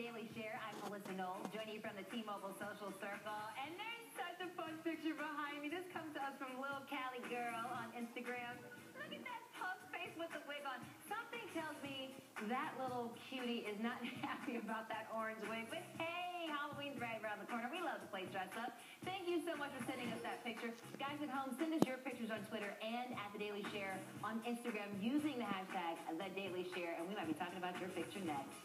Daily Share. I'm Melissa Knowles, joining you from the T-Mobile Social Circle. And there's such a fun picture behind me. This comes to us from Lil Cali Gurl on Instagram. Look at that puff face with the wig on. Something tells me that little cutie is not happy about that orange wig. But hey, Halloween's right around the corner. We love to play dress up. Thank you so much for sending us that picture. Guys at home, send us your pictures on Twitter and at The Daily Share on Instagram using the hashtag The Daily Share. And we might be talking about your picture next.